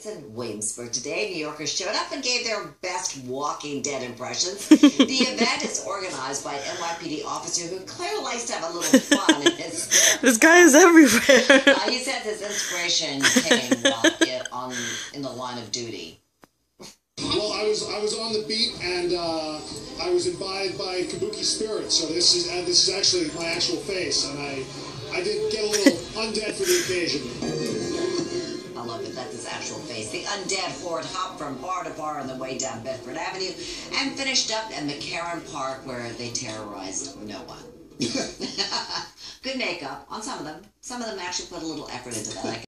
It's in Williamsburg today. New Yorkers showed up and gave their best Walking Dead impressions. the event is organized by an NYPD officer who clearly likes to have a little fun in his. This guy is everywhere. Uh, he says his inspiration came in, on in the line of duty. Well, I was I was on the beat and uh, I was imbibed by Kabuki spirit. So this is uh, this is actually my actual face, and I I did get a little undead for the occasion. His actual face. The undead horde hopped from bar to bar on the way down Bedford Avenue and finished up at McCarren Park where they terrorized no one. Good makeup on some of them. Some of them actually put a little effort into that.